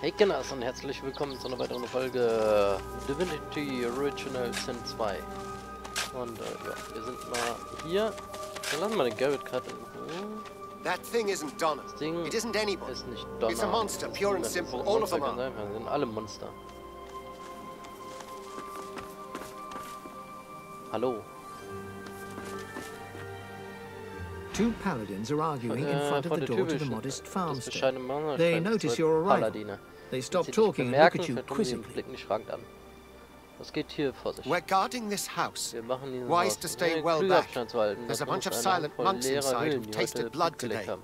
Hey Kinders und herzlich willkommen zu einer weiteren Folge Divinity Original Sin 2. Und äh, ja, wir sind mal hier. Dann lassen wir den Garrett gerade in Ruhe. That thing isn't Donna. Das Ding It isn't anybody. ist nicht Donner. It's a monster, pure and simple. All of them are. einfach. sind alle Monster. Hallo. Two paladins are arguing in Äh, front of vor the der door Tür to the wisch- modest das farmstead. bescheidene Mann They schreibt notice zwei your arrival. Paladine. They Als stop sie dich talking and look bemerken, at you verdummen sie und quizzically. blicken dich fragend an. Was geht hier vor sich? We're guarding this house. Wir machen diesen Wise Haus, to stay um well klüger back. Abstand zu halten. There's a davon bunch ist of eine silent Handvoll monks leerer inside Höhlen, who die heute tasted blood Blut geleckt today. haben.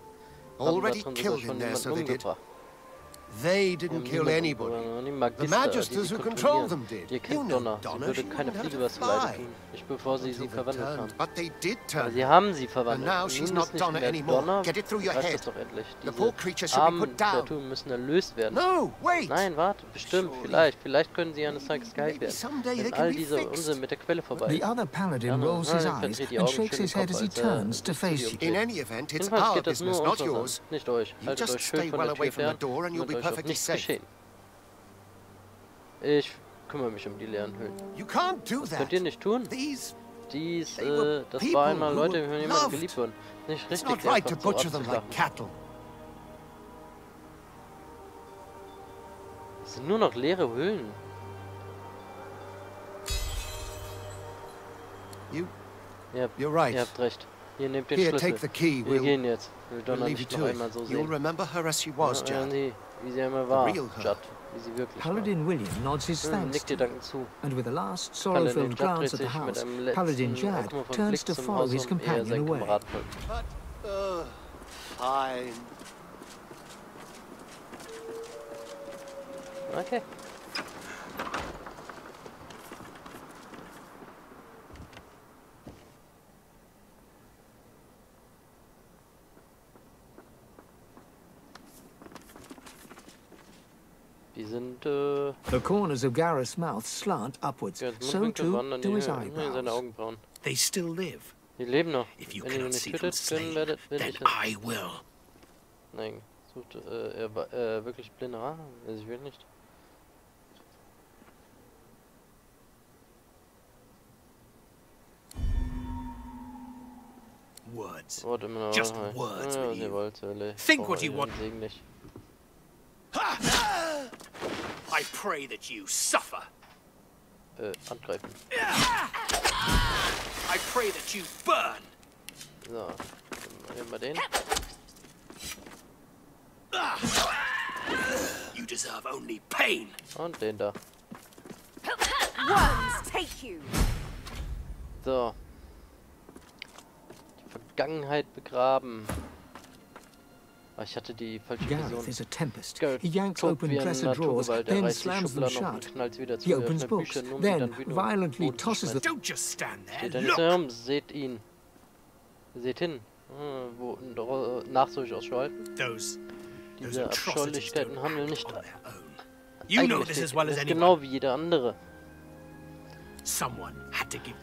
Already Haben da drin killed sogar in schon there, jemanden so they did. They Die didn't haben kill niemanden anybody. Magister, The magisters who control them did. Ihr You know Donner. She wouldn't a zuleide fly. But they did turn. sie haben sie verwandelt. And now she's not ist nicht Donna mehr anymore. Donner. Get it through your head. The poor creature should be put down. Müssen erlöst werden. No, wait. Nein, warte, bestimmt, vielleicht. Vielleicht können sie eines Tages geheilt werden. Wenn all dieser. Unsinn mit der Quelle vorbei The ist. other paladin rolls his dann eyes and Augen shakes schön his den head Kopf, as he als er turns to face you. In any event, it's Jedenfalls our geht das nur business, not yours. nicht euch. Haltet euch schön von der Tür the fern perfectly nichts safe. geschehen. Ich kümmere mich um die leeren Höhlen. Das könnt ihr nicht tun. Dies, äh, das people war einmal who Leute, die von jemandem geliebt wurden. Nicht richtig, right so cattle. Es sind nur noch leere Höhlen. You, Ihr habt, you're right. ihr habt recht. Hier, nehmt den Schlüssel. Wir gehen jetzt. Wir we'll donnern leave you nicht noch to einmal so it. You'll sehen. remember her as she was, Ja, Jad. sie, wie sie einmal war. real her. Judd, wie sie wirklich Paladin William nods his war. Hm, thanks nickt dir to you, dankend zu. and with a last Paladin sorrow-filled Judd dreht glance at the sich mit house, einem letzten Paladin Jad Augenblick vom turns Blick to zum follow Haus his um, ehe er companion seinen away. Kameraden folgt. But, uh, fine. Okay. Sind, äh, The corners of Gareth's mouth slant upwards, so too do his seine eyebrows. They still live. Die leben noch. If you Wenn cannot see them slain, werdet, then. I will. Nein, sucht äh, er äh, wirklich blinde Haare? Also ich will nicht. Words. Wort immer noch. Just words you. Think Oh, what you want. Pray that you suffer. Äh, angreifen. I pray that you burn. So, nehmen wir den. You deserve only pain. Und den da. Worms take you! So. Die Vergangenheit begraben. Ich hatte die falsche Gareth is a tempest. He yanks open dresser drawers. Er then slams them shut. knallt wieder zu. He opens books, then violently tosses them. schmeißen. Don't just stand there. Look. seht ihn. Seht hin. Ah, wo Nachsicht ausschalten. Those, Diese Abscheulichkeiten handeln nicht anyone. genau wie jeder andere.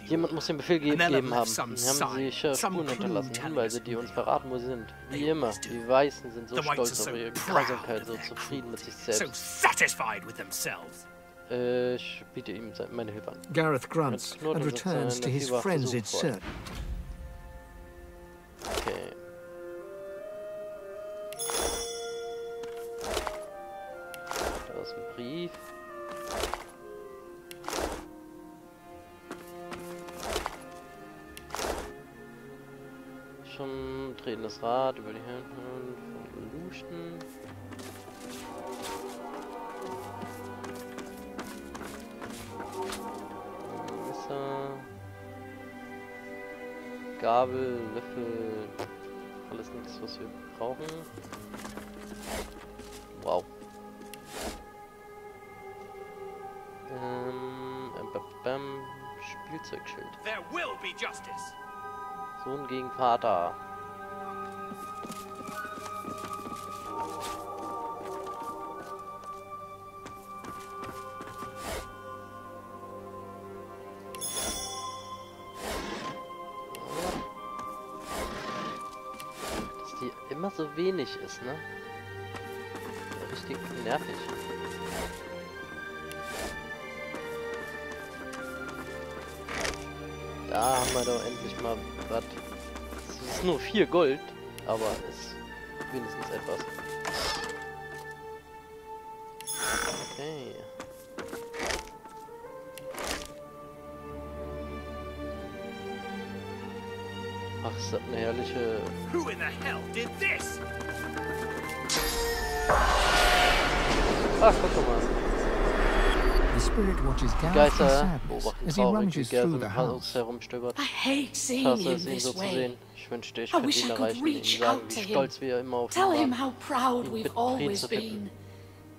Jemand order. muss den Befehl And they'll have gegeben left haben. some Sie haben sign, sicher some Spuren clue hinterlassen, telling Hinweise, us die who uns they verraten, wo sie sind. They Wie immer, always do. die Weißen sind so The whites stolz are auf so ihre proud Grausamkeit, of so their zufrieden mit sich So selbst. satisfied with themselves. Äh, ich biete ihm se- meine Hilfe an. Gareth grunts knurrt and und setzt returns seine to his Fieber frenzied Versuch fort. search. Okay. Rad über die Hände von Lucian. Messer. Gabel, Löffel. Alles nichts, was wir brauchen. Wow. Ähm, bam, Spielzeugschild. There will be justice. Sohn gegen Vater. Ist, ne? richtig nervig. Da haben wir doch endlich mal was. Es ist nur 4 Gold, aber es ist wenigstens etwas. Ach, ist das eine herrliche... Who in the hell did this? Ach, guck doch mal. Geister beobachten as he traurig, wie rummages Gerson through the im house. Haus herumstöbert. I hate seeing Hasse him es, ihn this so zu way. sehen. Ich wünschte, ich I könnte wish ihn I could erreichen und ihm reach sagen, out wie to him. stolz wir immer auf ihn Tell him waren. how proud ihn we've bitten, Frieden always zu finden. been.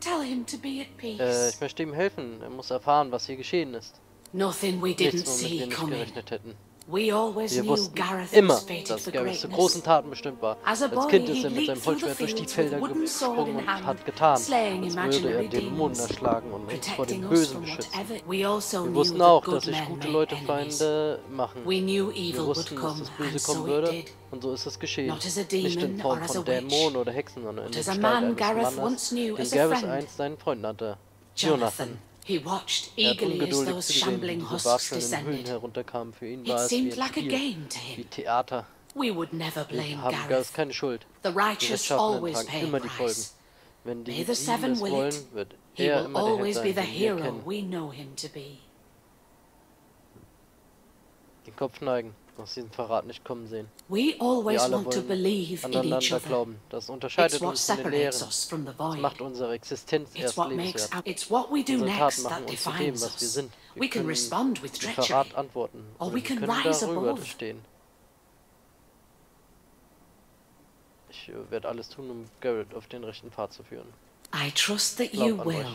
Tell him to be at peace. Äh, ich möchte ihm helfen. Er muss erfahren, was hier geschehen ist. Nothing we Nichts, didn't womit wir see nicht coming. gerechnet hätten. We always Wir knew wussten immer, dass Gareth zu großen Taten bestimmt war. Als Kind ist er mit seinem Holzschwert durch die Felder gesprungen und hat getan, als würde er Dämonen erschlagen und uns vor dem Bösen beschützen. also Wir knew wussten auch, dass sich gute Leute. Feinde machen. Wir wussten, dass das Böse kommen würde und so ist es geschehen. Nicht in Form von Dämonen oder Hexen, sondern in der Gestalt eines Gareth Mannes, den Gareth einst seinen Freund nannte. Jonathan. He watched Er eagerly as those shambling husks descended. herunterkamen. Für ihn It war es wie like a Spiel, game to wie him. Theater. We would never blame Gareth Gareth. keine Schuld. The righteous always pay immer die Folgen. Wenn die May the Seven will wollen, it. wird He er will always sein, be the hero we know him to be. Den Kopf neigen, aus diesem Verrat nicht kommen sehen. We Wir always alle want to wollen believe in each aneinander other. glauben. Das unterscheidet what uns von den Lehren. Das macht unsere Existenz It's erst lebenswert. Unsere Taten next machen that uns zu dem, defines was wir us. sind. Wir We can können respond with den treachery. Verrat antworten. Or oder we wir can können rise darüber stehen. Ich äh, werde alles tun, um Garrett auf den rechten Pfad zu führen. I trust that you will.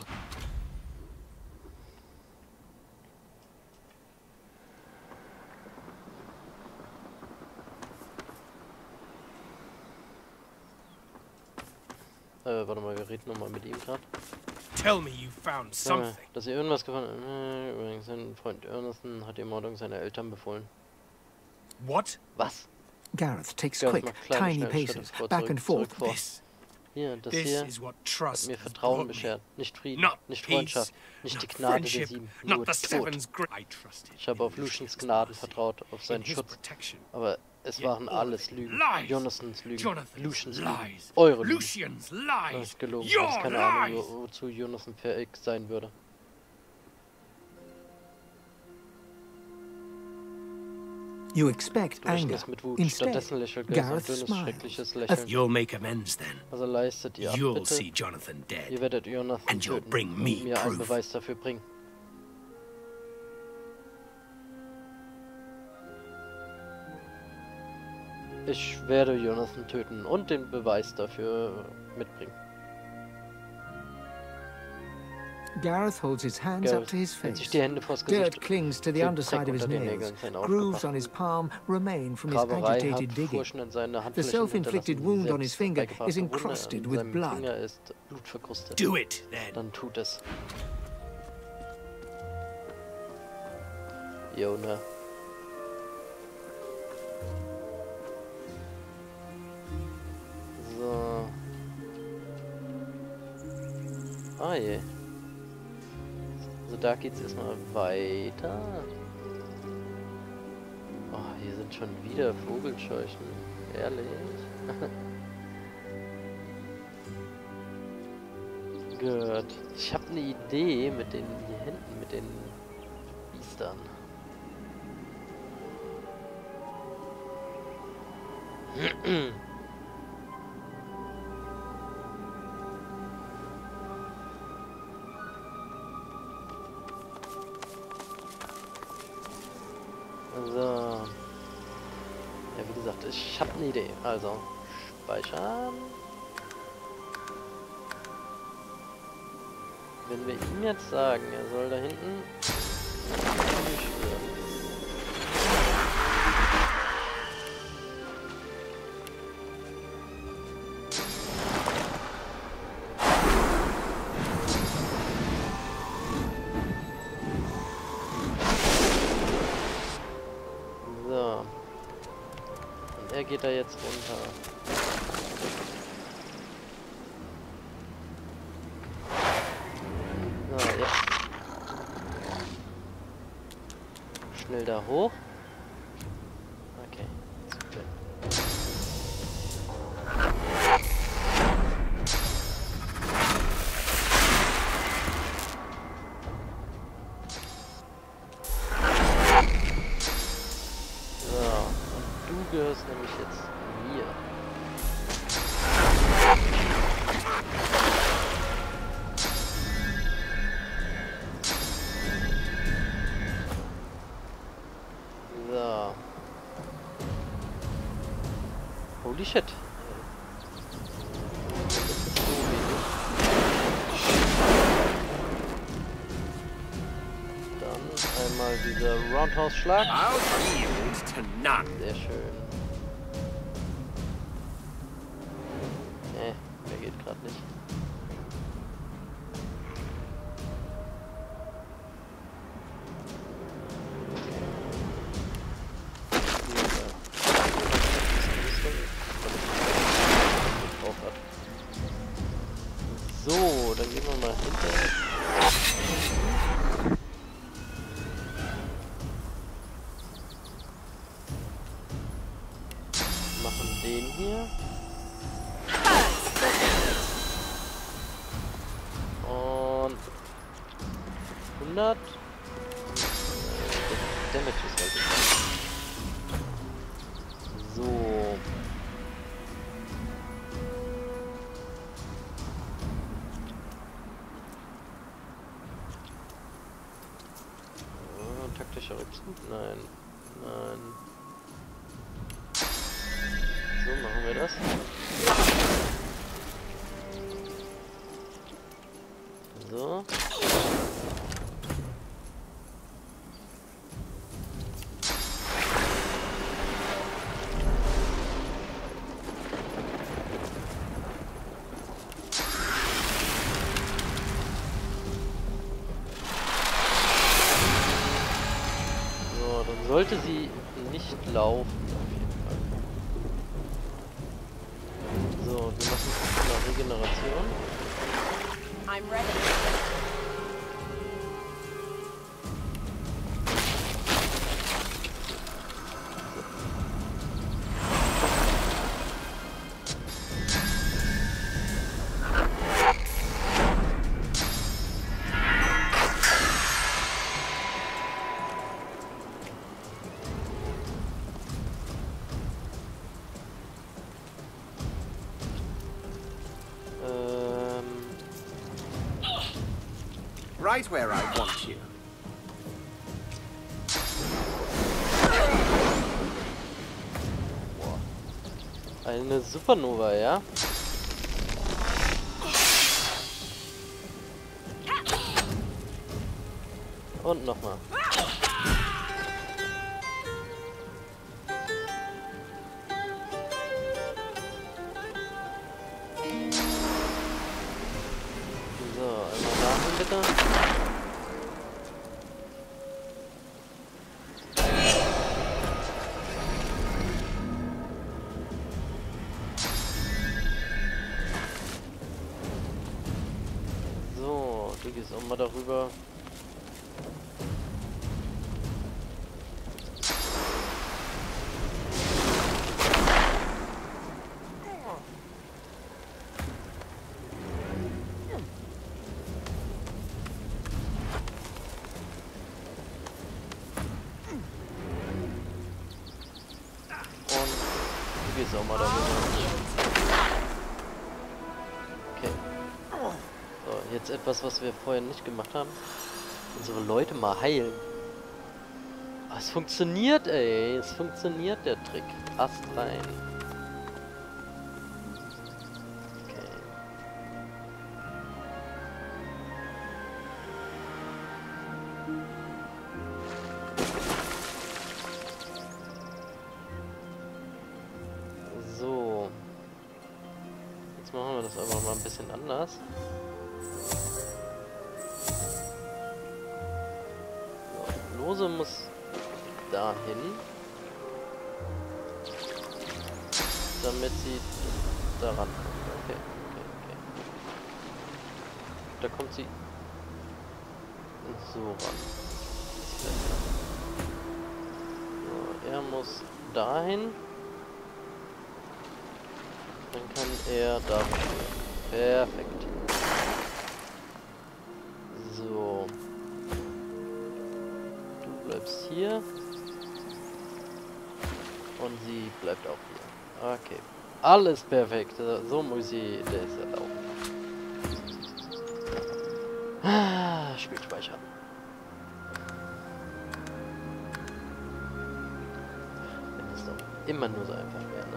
Äh, warte mal, wir reden nochmal mit ihm gerade. Tell me you found something. Dass ihr irgendwas gefunden habt. Äh, übrigens, sein Freund Ernestson hat die Ermordung seiner Eltern befohlen. What? Was? Gareth takes Gareth quick, tiny paces, back and forth. This, Hier, das this hier is what hat trust mir has Vertrauen beschert. Nicht Frieden, Not nicht peace, Freundschaft, nicht not die Gnade der friendship, Sieben, not nur the Tod. Seven's grace. I trusted Ich habe auf Lucians Gnaden vertraut, auf seinen Schutz. Aber es waren all alles Lügen. lies. Jonathans Lügen. Jonathan's Lucians Lügen. lies. Eure Lügen. Lucian's Das lies. ist gelogen. Du hast keine Ahnung, wozu Jonathan fähig sein würde. You expect anger. mit Wut. Instead, Stattdessen lächelt Gareth ein dünnes, smiles. schreckliches Lächeln. You'll make amends then. Also leistet ihr You'll Abbitte. see Jonathan Ihr dead. werdet Jonathan And you'll bring und me mir einen proof. Beweis dafür bringen. Ich werde Jonathan töten und den Beweis dafür mitbringen. Gareth holds his hands up Gareth to his face. die Hände vors Dirt clings to the underside of his nails. Grooves on his palm remain from his agitated digging. The self-inflicted wound on his finger is Wunde encrusted an with seinem blood. Finger ist blutverkrustet. Do it then. Dann tut es. Jo, Ah je. So, da geht's erstmal weiter. Oh, hier sind schon wieder Vogelscheuchen. Ehrlich? Gut. Ich habe eine Idee mit den hier hinten, mit den Biestern. Also, speichern. Wenn wir ihm jetzt sagen, er soll da hinten geht er jetzt runter. So, jetzt. Schnell da hoch. Gehörst nämlich jetzt mir. So. Holy shit. Dann einmal dieser Roundhouse-Schlag. Sehr schön. So, dann gehen wir mal hinter. Sollte sie nicht laufen. Right where I want you. eine Supernova, ja? Und nochmal. Etwas, was wir vorher nicht gemacht haben. Unsere Leute mal heilen. Ah, es funktioniert, ey. Es funktioniert, der Trick. Ast rein. Okay. So. Jetzt machen wir das einfach mal ein bisschen anders. So, Lose muss dahin. Damit sie daran kommt. Okay, okay, okay. Da kommt sie so ran. Besser. er muss dahin. Dann kann er da. Perfekt. Hier. Und sie bleibt auch hier. Okay. Alles perfekt. So muss sie das erlauben. Ah, Spiel speichern. Wenn es doch immer nur so einfach wäre, ne?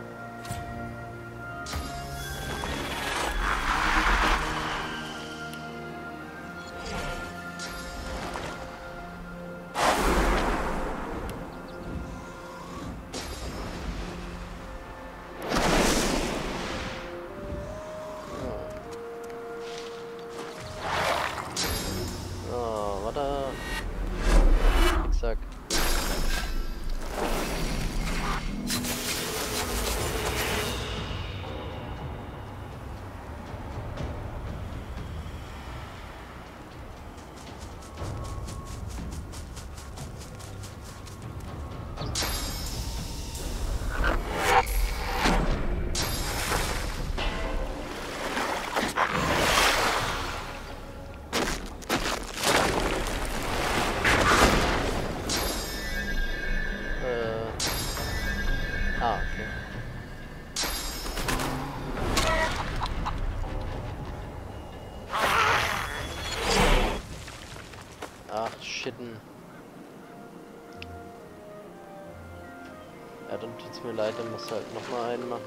Mir leid, dann muss halt nochmal einen machen.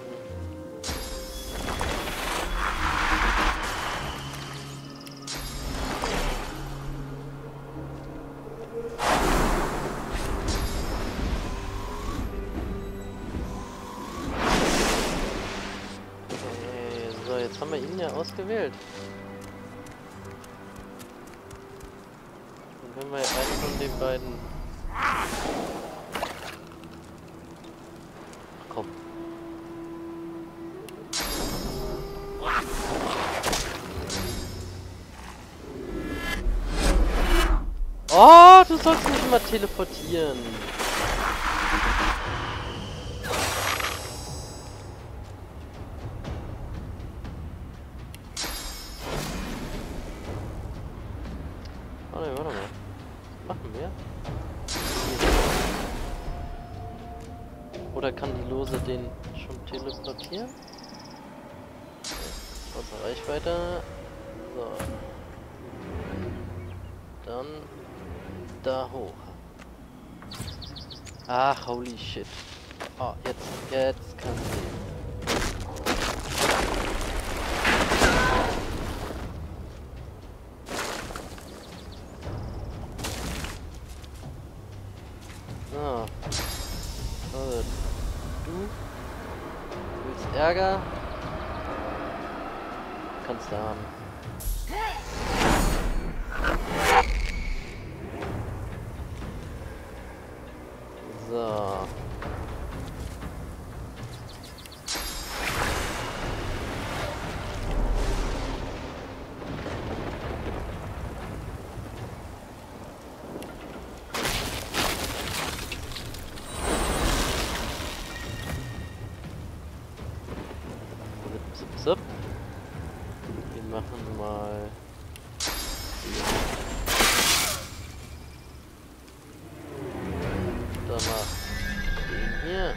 Okay, so, jetzt haben wir ihn ja ausgewählt. Dann können wir ja einen von den beiden. Du sollst nicht immer teleportieren. Warte, warte mal. Machen wir? Oder kann die Lose den schon teleportieren? Außer Reichweite. Hoch. Ach, holy shit. Oh, jetzt, jetzt kann sie. Mal. Danach den hier.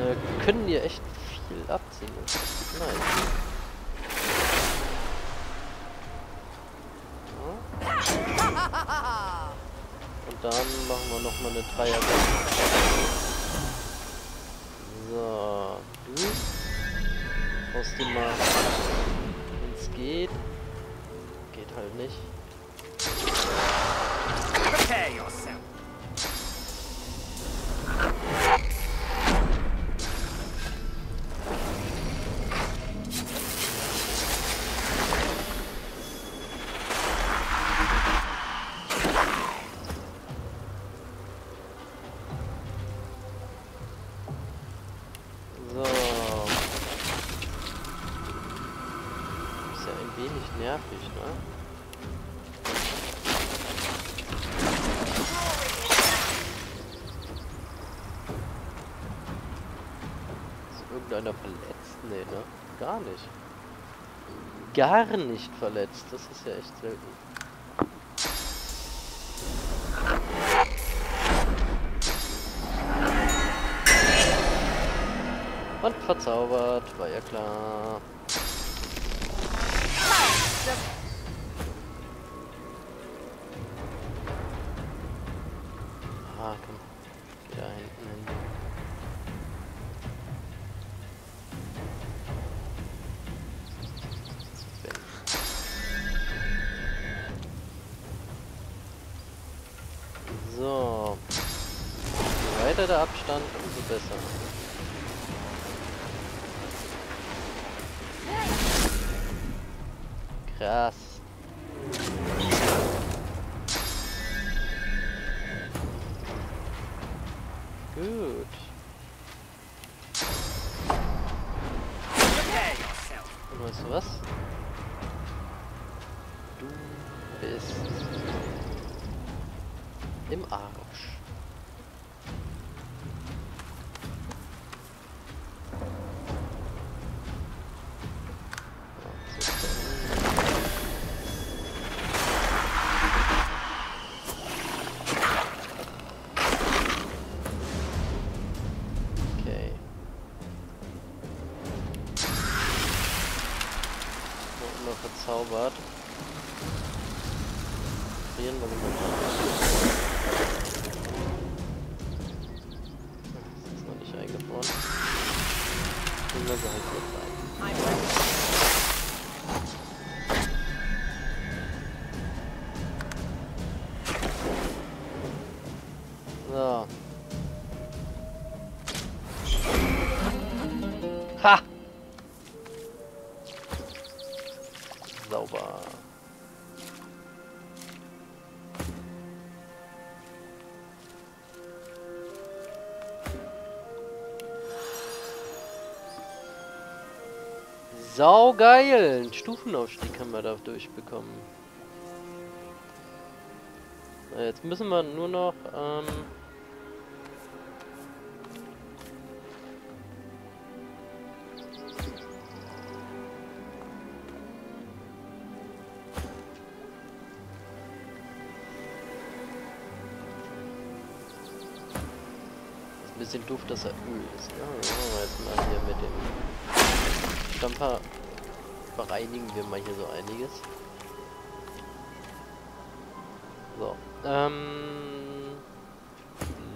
Äh, können die echt viel abziehen. Das. Machen wir noch mal eine Dreier. So, du haust den mal, wenn es geht. Geht halt nicht. Gar nicht. Gar nicht verletzt. Das ist ja echt selten. Und verzaubert, war ja klar. Weiter der Abstand, umso besser. Krass. Immer Sauber. Saugeil! Einen Stufenaufstieg haben wir da durchbekommen. Jetzt müssen wir nur noch, ähm... bisschen doof, dass er Öl ist, ne? Ja, jetzt mal hier mit dem Stamper bereinigen wir mal hier so einiges. So, ähm...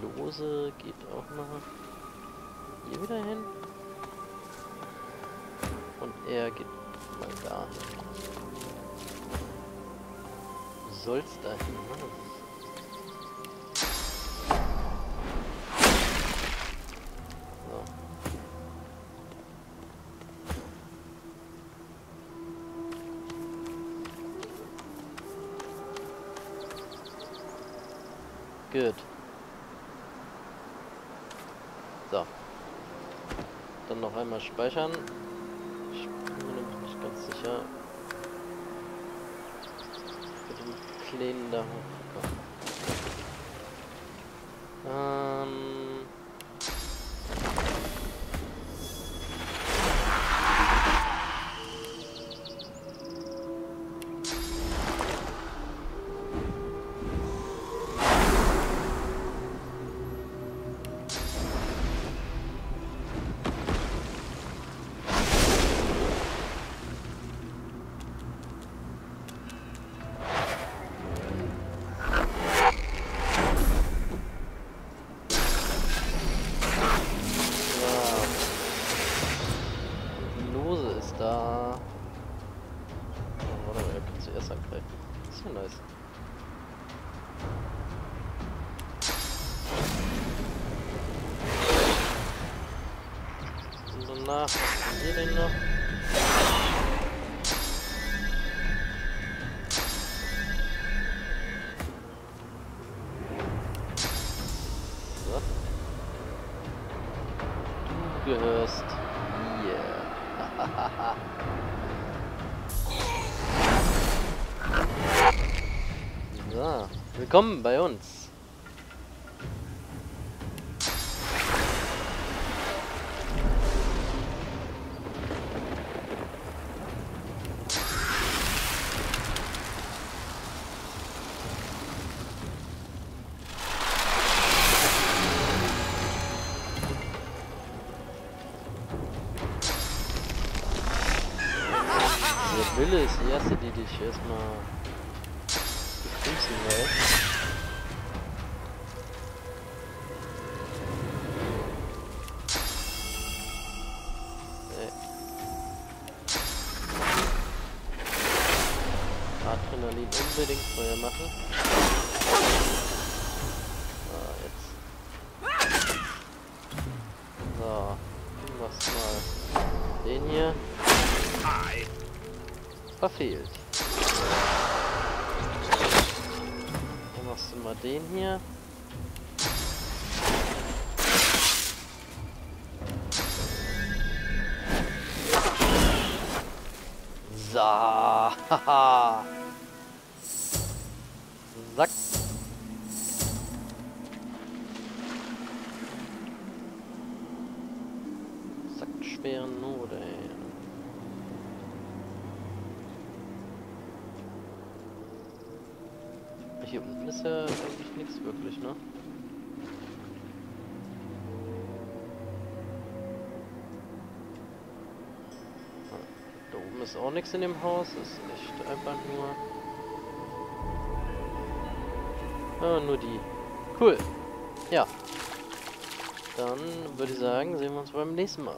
Lose geht auch mal hier wieder hin. Und er geht mal da hin. Sollst da hin, ne? Gut. So. Dann noch einmal speichern. Gehörst hier. so, willkommen bei uns. Adrenalin unbedingt Feuer machen. Ah, jetzt. So, machst mal den hier. Verfehlt. Dann machst du mal den hier. So, ja eigentlich nichts wirklich, ne? Da oben ist auch nichts in dem Haus, ist echt einfach nur... Ah, nur die. Cool. Ja. Dann würde ich sagen, sehen wir uns beim nächsten Mal.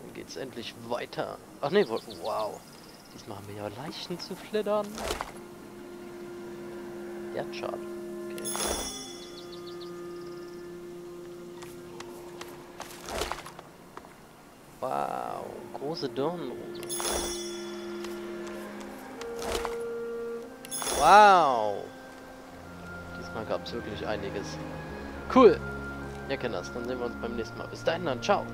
Dann geht's endlich weiter. Ach wo- wow. Diesmal haben wir ja Leichen zu flittern. Schade. Okay. Wow, große Dornenrose. Wow. Diesmal gab es wirklich einiges. Cool. Ihr kennt das. Dann sehen wir uns beim nächsten Mal. Bis dahin dann. Ciao.